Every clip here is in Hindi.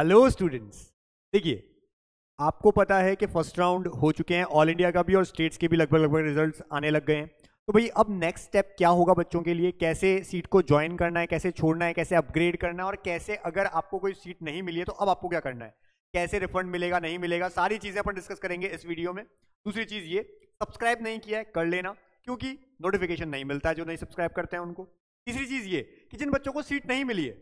हेलो स्टूडेंट्स देखिए, आपको पता है कि फ़र्स्ट राउंड हो चुके हैं ऑल इंडिया का भी और स्टेट्स के भी लगभग लगभग रिजल्ट्स आने लग गए हैं। तो भाई, अब नेक्स्ट स्टेप क्या होगा बच्चों के लिए? कैसे सीट को ज्वाइन करना है, कैसे छोड़ना है, कैसे अपग्रेड करना है और कैसे अगर आपको कोई सीट नहीं मिली है तो अब आपको क्या करना है? कैसे रिफंड मिलेगा, नहीं मिलेगा? सारी चीज़ें अपन डिस्कस करेंगे इस वीडियो में। दूसरी चीज़ ये सब्सक्राइब नहीं किया है, कर लेना, क्योंकि नोटिफिकेशन नहीं मिलता है जो नहीं सब्सक्राइब करते हैं उनको। तीसरी चीज़ ये, कि जिन बच्चों को सीट नहीं मिली है,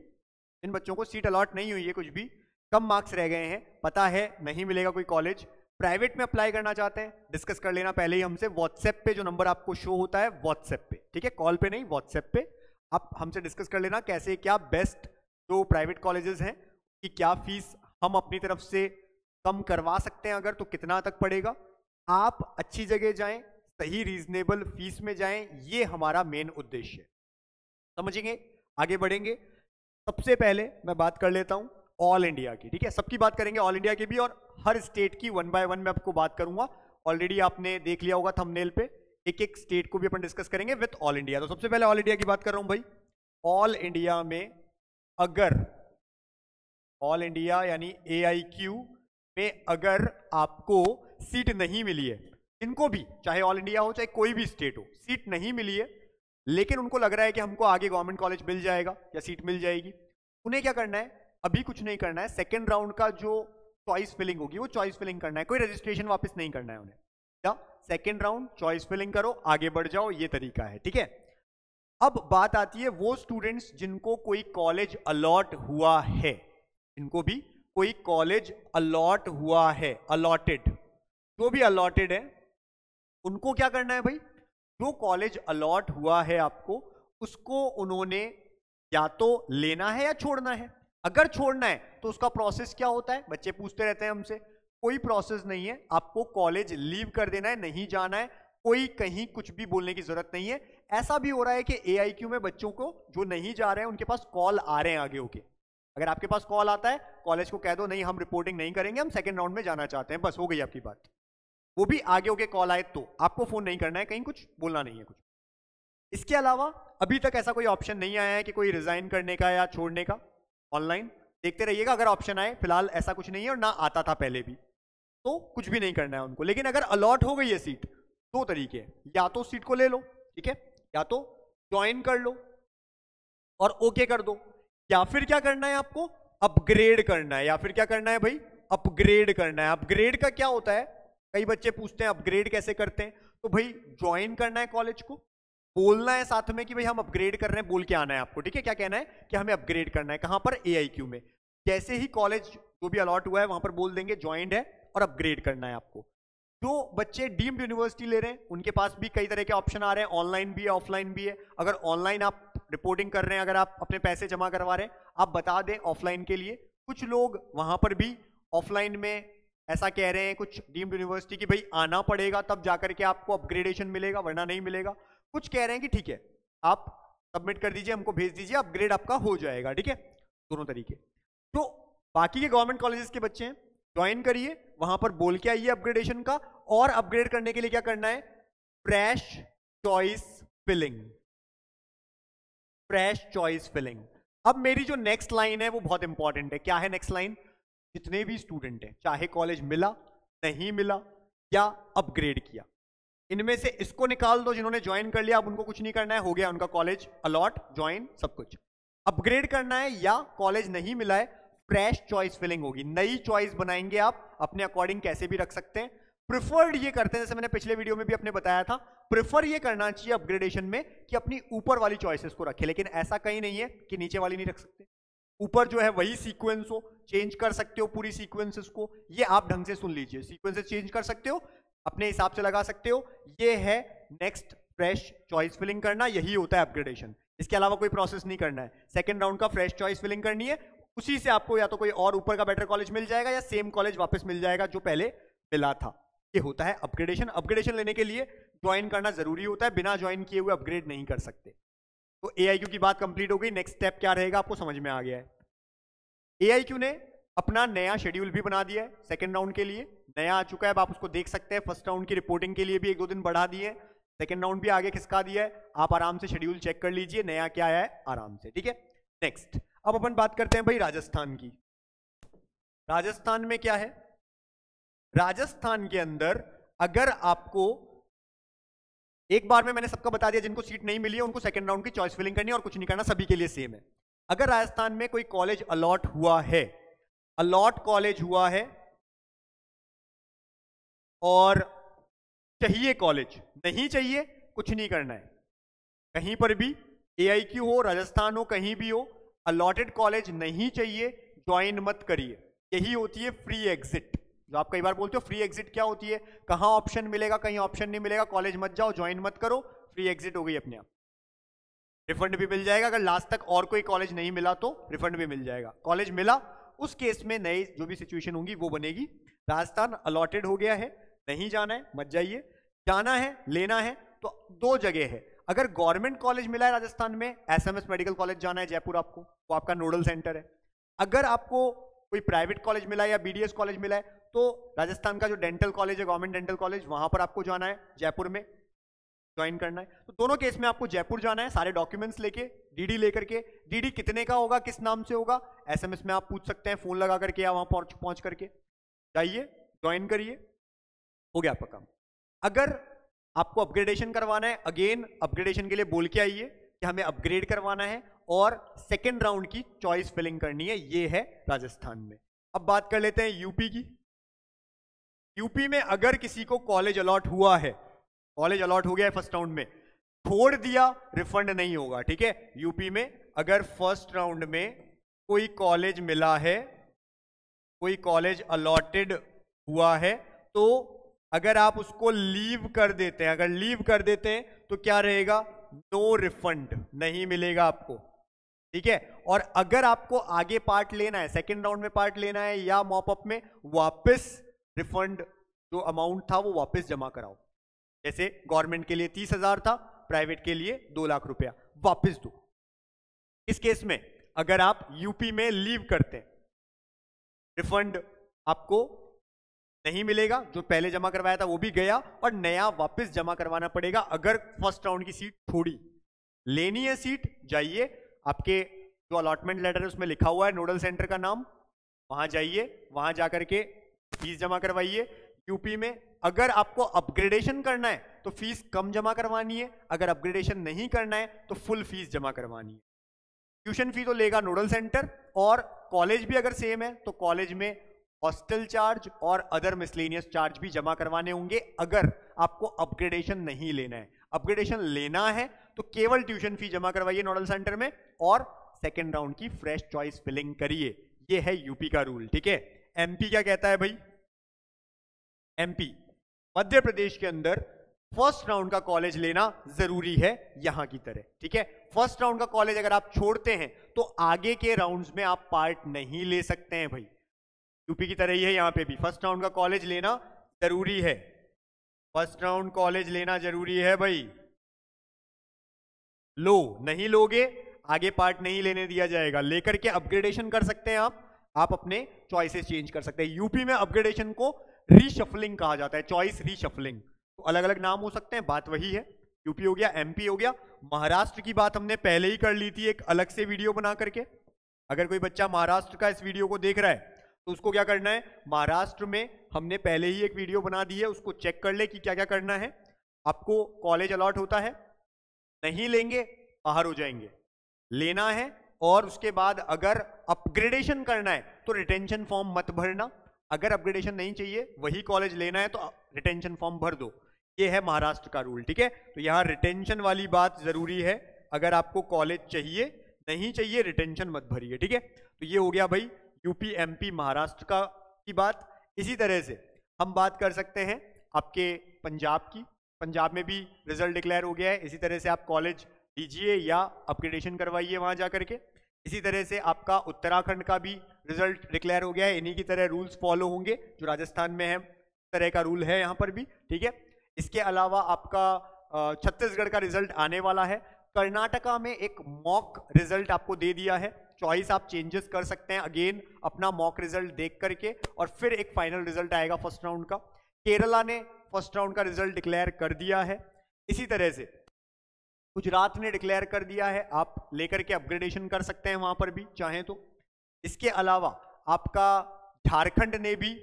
जिन बच्चों को सीट अलॉट नहीं हुई है कुछ भी कम मार्क्स रह गए हैं। पता है, नहीं मिलेगा कोई कॉलेज प्राइवेट में अप्लाई करना चाहते हैं डिस्कस कर लेना पहले ही हमसे। व्हाट्सएप पे जो नंबर आपको शो होता है व्हाट्सएप पे। ठीक है? कॉल पे नहीं व्हाट्सएप पे। आप हमसे डिस्कस कर लेना कैसे, क्या बेस्ट जो प्राइवेट कॉलेजेस हैं, कि क्या फ़ीस हम अपनी तरफ़ से कम करवा सकते हैं अगर तो कितना तक पड़ेगा। आप अच्छी जगह जाएँ, सही रीजनेबल फ़ीस में जाएँ, ये हमारा मेन उद्देश्य है। समझेंगे? आगे बढ़ेंगे। सबसे पहले मैं बात कर लेता हूँ ऑल इंडिया की, ठीक है? सबकी बात करेंगे ऑल इंडिया की भी और हर स्टेट की वन बाय वन में आपको बात करूँगा। ऑलरेडी आपने देख लिया होगा थंबनेल पे। एक एक स्टेट को भी अपन डिस्कस करेंगे विथ ऑल इंडिया तो सबसे पहले ऑल इंडिया की बात कर रहा हूँ भाई। ऑल इंडिया में अगर ऑल इंडिया यानी क्यू में अगर आपको सीट नहीं मिली है इनको भी, चाहे ऑल इंडिया हो, चाहे कोई भी स्टेट हो सीट नहीं मिली है, लेकिन उनको लग रहा है कि हमको आगे गवर्नमेंट कॉलेज मिल जाएगा या सीट मिल जाएगी, उन्हें क्या करना है? अभी कुछ नहीं करना है। सेकेंड राउंड का जो चॉइस फिलिंग होगी, वो चॉइस फिलिंग करना है। कोई रजिस्ट्रेशन वापस नहीं करना है उन्हें। क्या सेकेंड राउंड चॉइस फिलिंग करो, आगे बढ़ जाओ, ये तरीका है, ठीक है? अब बात आती है वो स्टूडेंट्स जिनको कोई कॉलेज अलॉट हुआ है इनको भी कोई कॉलेज अलॉट हुआ है अलॉटेड जो भी अलॉटेड है, उनको क्या करना है भाई? जो कॉलेज अलॉट हुआ है आपको, उसको उन्होंने या तो लेना है या छोड़ना है। अगर छोड़ना है तो उसका प्रोसेस क्या होता है? बच्चे पूछते रहते हैं हमसे, कोई प्रोसेस नहीं है, आपको कॉलेज लीव कर देना है, नहीं जाना है, कोई कहीं कुछ भी बोलने की ज़रूरत नहीं है। ऐसा भी हो रहा है कि एआईक्यू में बच्चों को जो नहीं जा रहे हैं, उनके पास कॉल आ रहे हैं आगे होके। अगर आपके पास कॉल आता है कॉलेज को कह दो, नहीं, हम रिपोर्टिंग नहीं करेंगे, हम सेकेंड राउंड में जाना चाहते हैं, बस हो गई आपकी बात। वो भी आगे होके कॉल आए तो आपको फ़ोन नहीं करना है, कहीं कुछ बोलना नहीं है कुछ। इसके अलावा, अभी तक ऐसा कोई ऑप्शन नहीं आया है कि कोई रिजाइन करने का या छोड़ने का? ऑनलाइन। देखते रहिएगा, अगर ऑप्शन आए, फ़िलहाल ऐसा कुछ नहीं है और ना आता था पहले भी। तो कुछ भी नहीं करना है उनको। लेकिन अगर अलॉट हो गई है सीट दो तरीके या तो सीट को ले लो, ठीक है? या तो ज्वाइन कर लो और ओके कर दो। या फिर क्या करना है आपको? अपग्रेड करना है। या फिर क्या करना है भाई? अपग्रेड करना है। अपग्रेड का क्या होता है? कई बच्चे पूछते हैं अपग्रेड कैसे करते हैं? तो भाई ज्वाइन करना है कॉलेज को। बोलना है साथ में कि भाई हम अपग्रेड कर रहे हैं, बोल के आना है आपको, ठीक है? क्या कहना है? कि हमें अपग्रेड करना है, कहाँ पर? एआईक्यू में। जैसे ही कॉलेज जो भी अलॉट हुआ है, वहाँ पर बोल देंगे ज्वाइंट है और अपग्रेड करना है आपको। जो बच्चे डीम्ड यूनिवर्सिटी ले रहे हैं, उनके पास भी कई तरह के ऑप्शन आ रहे हैं ऑनलाइन भी है ऑफलाइन भी है। अगर ऑनलाइन आप रिपोर्टिंग कर रहे हैं, अगर आप अपने पैसे जमा करवा रहे हैं, आप बता दें ऑफलाइन के लिए। कुछ लोग वहाँ पर भी ऑफलाइन में ऐसा कह रहे हैं, कुछ डीम्ड यूनिवर्सिटी की भाई आना पड़ेगा, तब जाकर के आपको अपग्रेडेशन मिलेगा, वरना नहीं मिलेगा। कुछ कह रहे हैं कि ठीक है, आप सबमिट कर दीजिए, हमको भेज दीजिए अपग्रेड आपका हो जाएगा, ठीक है? दोनों तरीके। तो बाकी के गवर्नमेंट कॉलेजेस के बच्चे हैं ज्वाइन करिए, वहाँ पर बोल के आइए अपग्रेडेशन का, और अपग्रेड करने के लिए क्या करना है? Fresh choice filling fresh choice filling अब मेरी जो नेक्स्ट लाइन है, वो बहुत इंपॉर्टेंट है। क्या है नेक्स्ट लाइन जितने भी स्टूडेंट हैं, चाहे कॉलेज मिला, नहीं मिला, या अपग्रेड किया। इनमें से इसको निकाल दो जिन्होंने ज्वाइन कर लिया। अब उनको कुछ नहीं करना है। हो गया उनका कॉलेज अलॉट ज्वाइन सब कुछ। अपग्रेड करना है या कॉलेज नहीं मिला है फ्रेश चॉइस फिलिंग होगी। नई चॉइस बनाएँगे आप, अपने अकॉर्डिंग कैसे भी रख सकते हैं। प्रिफर्ड ये करते हैं, जैसे मैंने पिछले वीडियो में भी अपने बताया था प्रिफर ये करना चाहिए अपग्रेडेशन में कि अपनी ऊपर वाली चॉइसेस को रखे। लेकिन ऐसा कहीं नहीं है कि नीचे वाली नहीं रख सकते। ऊपर जो है वही सीक्वेंस हो चेंज कर सकते हो पूरी सीक्वेंसेस को। ये आप ढंग से सुन लीजिए। सीक्वेंसेस चेंज कर सकते हो अपने हिसाब से लगा सकते हो। ये है नेक्स्ट फ्रेश चॉइस फिलिंग करना, यही होता है अपग्रेडेशन इसके अलावा कोई प्रोसेस नहीं करना है। सेकंड राउंड का फ्रेश चॉइस फिलिंग करनी है। उसी से आपको या तो कोई और ऊपर का बेटर कॉलेज मिल जाएगा या सेम कॉलेज वापस मिल जाएगा जो पहले मिला था। ये होता है अपग्रेडेशन अपग्रेडेशन लेने के लिए ज्वाइन करना ज़रूरी होता है। बिना ज्वाइन किए हुए अपग्रेड नहीं कर सकते। तो ए की बात कंप्लीट हो गई। नेक्स्ट स्टेप क्या रहेगा आपको समझ में आ गया है। ए ने अपना नया शेड्यूल भी बना दिया है। सेकेंड राउंड के लिए। नया आ चुका है आप उसको देख सकते हैं। फ़र्स्ट राउंड की रिपोर्टिंग के लिए भी एक दो दिन बढ़ा दिए। सेकेंड राउंड भी आगे खिसका दिया है। आप आराम से शेड्यूल चेक कर लीजिए, नया क्या है, आराम से, ठीक है? नेक्स्ट, अब अपन बात करते हैं भाई राजस्थान की। राजस्थान में क्या है? राजस्थान के अंदर अगर आपको एक बार में मैंने सबका बता दिया, जिनको सीट नहीं मिली है, उनको सेकंड राउंड की चॉइस फिलिंग करनी है और कुछ नहीं करना, सभी के लिए सेम है। अगर राजस्थान में कोई कॉलेज अलॉट हुआ है अलॉट कॉलेज हुआ है और चाहिए कॉलेज नहीं चाहिए, कुछ नहीं करना है। कहीं पर भी ए हो, राजस्थान हो, कहीं भी हो अलॉटेड कॉलेज नहीं चाहिए ज्वाइन मत करिए। यही होती है फ्री एग्जिट जो आप कई बार बोलते हो फ्री एग्जिट क्या होती है? कहाँ ऑप्शन मिलेगा, कहीं ऑप्शन नहीं मिलेगा कॉलेज मत जाओ ज्वाइन मत करो फ्री एग्जिट हो गई अपने आप। रिफंड भी मिल जाएगा, अगर लास्ट तक और कोई कॉलेज नहीं मिला तो रिफंड भी मिल जाएगा। कॉलेज मिला, उस केस में नई जो भी सिचुएशन होंगी, वो बनेगी। राजस्थान अलॉटेड हो गया है नहीं जाना है, मत जाइए। जाना है, लेना है तो दो जगह है। अगर गवर्नमेंट कॉलेज मिला है राजस्थान में, एसएमएस मेडिकल कॉलेज जाना है जयपुर आपको, वो आपका नोडल सेंटर है। अगर आपको कोई प्राइवेट कॉलेज मिला है या बीडीएस कॉलेज मिला है तो राजस्थान का जो डेंटल कॉलेज है, गवर्नमेंट डेंटल कॉलेज, वहाँ पर आपको जाना है, जयपुर में ज्वाइन करना है। तो दोनों केस में आपको जयपुर जाना है, सारे डॉक्यूमेंट्स लेके डीडी लेकर के। डीडी कितने का होगा, किस नाम से होगा, एसएमएस में आप पूछ सकते हैं, फ़ोन लगा करके या वहाँ पहुँच पहुँच करके। जाइए, ज्वाइन करिए। हो गया आपका काम। अगर आपको अपग्रेडेशन करवाना है अगेन अपग्रेडेशन के लिए बोल के आइए कि हमें अपग्रेड करवाना है और सेकेंड राउंड की चॉइस फिलिंग करनी है, ये है राजस्थान में। अब बात कर लेते हैं यूपी की। यूपी में अगर किसी को कॉलेज अलॉट हुआ है कॉलेज अलॉट हो गया है फ़र्स्ट राउंड में, छोड़ दिया रिफंड नहीं होगा, ठीक है? यूपी में अगर फ़र्स्ट राउंड में कोई कॉलेज मिला है, कोई कॉलेज अलॉटेड हुआ है तो अगर आप उसको लीव कर देते हैं, अगर लीव कर देते हैं तो क्या रहेगा? नो रिफंड नहीं मिलेगा आपको। ठीक है? और अगर आपको आगे पार्ट लेना है सेकेंड राउंड में पार्ट लेना है या मॉपअप में, वापस रिफंड जो अमाउंट था, वो वापस जमा कराओ। जैसे गवर्नमेंट के लिए तीस हज़ार था प्राइवेट के लिए दो लाख रुपया, वापस दो। इस केस में अगर आप यूपी में लीव करते हैं रिफंड आपको नहीं मिलेगा। जो पहले जमा करवाया था वो भी गया और नया वापस जमा करवाना पड़ेगा अगर फ़र्स्ट राउंड की सीट थोड़ी। लेनी है सीट, जाइए। आपके जो अलॉटमेंट लेटर है, उसमें लिखा हुआ है नोडल सेंटर का नाम। वहाँ जाइए, वहाँ जाकर के फ़ीस जमा करवाइए। यूपी में अगर आपको अपग्रेडेशन करना है तो फ़ीस कम जमा करवानी है। अगर अपग्रेडेशन नहीं करना है तो फुल फ़ीस जमा करवानी है। ट्यूशन फ़ी तो लेगा नोडल सेंटर और कॉलेज भी अगर सेम है तो कॉलेज में हॉस्टल चार्ज और अदर मिसलेनियस चार्ज भी जमा करवाने होंगे। अगर आपको अपग्रेडेशन नहीं लेना है। अपग्रेडेशन लेना है तो केवल ट्यूशन फ़ी जमा करवाइए नोडल सेंटर में और सेकेंड राउंड की फ्रेश चॉइस फिलिंग करिए। ये है यूपी का रूल ठीक है? एमपी क्या कहता है भाई? एमपी मध्य प्रदेश के अंदर फ़र्स्ट राउंड का कॉलेज लेना ज़रूरी है यहाँ की तरह, ठीक है? फ़र्स्ट राउंड का कॉलेज अगर आप छोड़ते हैं तो आगे के राउंड्स में आप पार्ट नहीं ले सकते हैं भाई। यूपी की तरह ही है यहाँ पे भी। फ़र्स्ट राउंड का कॉलेज लेना ज़रूरी है। फ़र्स्ट राउंड कॉलेज लेना ज़रूरी है भाई। लो, नहीं लोगे, आगे पार्ट नहीं लेने दिया जाएगा। लेकर के अपग्रेडेशन कर सकते हैं आप। आप अपने चॉइसेस चेंज कर सकते हैं। यूपी में अपग्रेडेशन को रीशफलिंग कहा जाता है चॉइस रीशफलिंग तो अलग अलग नाम हो सकते हैं, बात वही है। यूपी हो गया एमपी हो गया। महाराष्ट्र की बात हमने पहले ही कर ली थी एक अलग से वीडियो बना करके। अगर कोई बच्चा महाराष्ट्र का इस वीडियो को देख रहा है तो उसको क्या करना है? महाराष्ट्र में हमने पहले ही एक वीडियो बना दी है, उसको चेक कर ले कि क्या क्या करना है। आपको कॉलेज अलॉट होता है, नहीं लेंगे बाहर हो जाएँगे। लेना है और उसके बाद अगर अपग्रेडेशन करना है तो रिटेंशन फॉर्म मत भरना। अगर अपग्रेडेशन नहीं चाहिए, वही कॉलेज लेना है तो रिटेंशन फॉर्म भर दो। ये है महाराष्ट्र का रूल ठीक है? तो यहाँ रिटेंशन वाली बात ज़रूरी है। अगर आपको कॉलेज चाहिए, नहीं चाहिए रिटेंशन मत भरिए, ठीक है? तो ये हो गया भाई यूपी एमपी महाराष्ट्र का की बात? इसी तरह से हम बात कर सकते हैं आपके पंजाब की। पंजाब में भी रिज़ल्ट डिक्लेयर हो गया है। इसी तरह से आप कॉलेज लीजिए या अपग्रेडेशन करवाइए वहाँ जा करके इसी तरह से आपका उत्तराखंड का भी रिज़ल्ट डिक्लेयर हो गया है। इन्हीं की तरह रूल्स फॉलो होंगे। जो राजस्थान में है तरह का रूल है यहाँ पर भी, ठीक है? इसके अलावा आपका छत्तीसगढ़ का रिज़ल्ट आने वाला है। कर्नाटका में एक मॉक रिज़ल्ट आपको दे दिया है। चॉइस आप चेंजेस कर सकते हैं. अगेन अपना मॉक रिज़ल्ट देख करके और फिर एक फाइनल रिज़ल्ट आएगा फ़र्स्ट राउंड का. केरला ने फ़र्स्ट राउंड का रिज़ल्ट डिक्लेयर कर दिया है. इसी तरह से गुजरात ने डिक्लेयर कर दिया है. आप लेकर के अपग्रेडेशन कर सकते हैं वहाँ पर भी, चाहें तो. इसके अलावा आपका झारखंड ने भी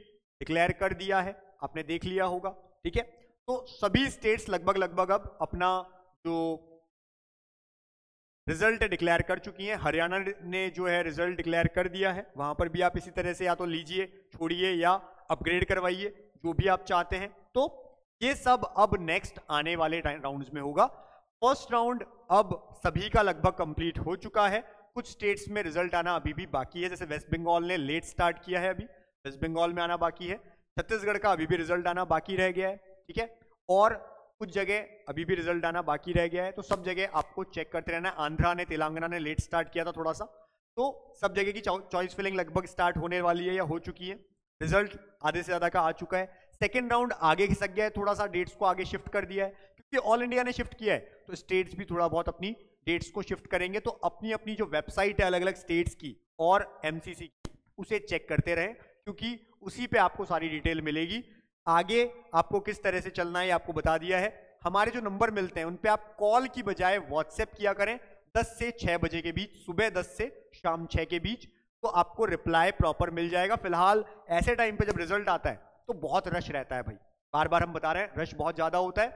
डिक्लेयर कर दिया है. आपने देख लिया होगा. ठीक है? तो सभी स्टेट्स लगभग लगभग अब अपना जो रिज़ल्ट डिक्लेयर कर चुकी हैं। हरियाणा ने जो है रिज़ल्ट डिक्लेयर कर दिया है। वहाँ पर भी आप इसी तरह से या तो लीजिए, छोड़िए या अपग्रेड करवाइए, जो भी आप चाहते हैं। तो ये सब अब नेक्स्ट आने वाले राउंड्स में होगा। फ़र्स्ट राउंड अब सभी का लगभग कंप्लीट हो चुका है। कुछ स्टेट्स में रिज़ल्ट आना अभी भी बाकी है। जैसे वेस्ट बंगाल ने लेट स्टार्ट किया है अभी। वेस्ट बंगाल में आना बाकी है। छत्तीसगढ़ का अभी भी रिज़ल्ट आना बाकी रह गया है। ठीक है? और कुछ जगह अभी भी रिज़ल्ट आना बाकी रह गया है तो सब जगह आपको चेक करते रहना है। आंध्रा ने, तेलंगाना ने लेट स्टार्ट किया था थोड़ा सा तो सब जगह की चॉइस फिलिंग लगभग स्टार्ट होने वाली है या हो चुकी है। रिज़ल्ट आधे से ज़्यादा का आ चुका है। सेकेंड राउंड आगे खिसक गया है थोड़ा सा डेट्स को आगे शिफ्ट कर दिया है, क्योंकि ऑल इंडिया ने शिफ्ट किया है तो स्टेट्स भी थोड़ा बहुत अपनी डेट्स को शिफ्ट करेंगे तो अपनी अपनी जो वेबसाइट है अलग अलग स्टेट्स की और एमसीसी की, उसे चेक करते रहें, क्योंकि उसी पे आपको सारी डिटेल मिलेगी। आगे आपको किस तरह से चलना है आपको बता दिया है। हमारे जो नंबर मिलते हैं, उन पे आप कॉल की बजाय व्हाट्सएप किया करें। 10 से 6 बजे के बीच, सुबह 10 से शाम 6 के बीच तो आपको रिप्लाई प्रॉपर मिल जाएगा। फ़िलहाल ऐसे टाइम पे जब रिज़ल्ट आता है तो बहुत रश रहता है भाई। बार बार हम बता रहे हैं, रश बहुत ज़्यादा होता है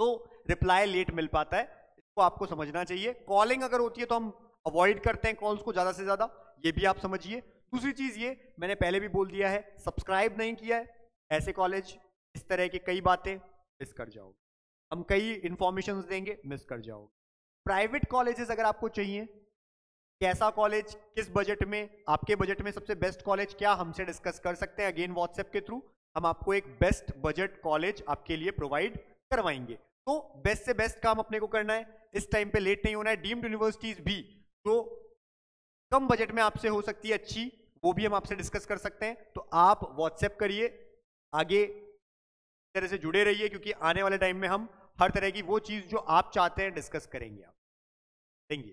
तो रिप्लाई लेट मिल पाता है। इसको आपको समझना चाहिए। कॉलिंग अगर होती है तो हम अवॉइड करते हैं कॉल्स को ज़्यादा से ज़्यादा। ये भी आप समझिए। दूसरी चीज़ ये, मैंने पहले भी बोल दिया है, सब्सक्राइब नहीं किया है। ऐसे कॉलेज इस तरह की कई बातें मिस कर जाओगे। हम कई इंफॉर्मेशन देंगे मिस कर जाओगे। प्राइवेट कॉलेजेस अगर आपको चाहिए, कैसा कॉलेज किस बजट में, आपके बजट में सबसे बेस्ट कॉलेज क्या, हमसे डिस्कस कर सकते हैं। अगेन व्हाट्सएप के थ्रू हम आपको एक बेस्ट बजट कॉलेज आपके लिए प्रोवाइड करवाएँगे। तो बेस्ट से बेस्ट काम अपने को करना है। इस टाइम पे लेट नहीं होना है। डीम्ड यूनिवर्सिटीज भी जो कम बजट में आपसे हो सकती है अच्छी, वो भी हम आपसे डिस्कस कर सकते हैं। तो आप व्हाट्सएप करिए। आगे तरह से जुड़े रहिए, क्योंकि आने वाले टाइम में हम हर तरह की वो चीज़ जो आप चाहते हैं डिस्कस करेंगे आप। Thank you